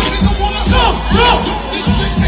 Jump, jump.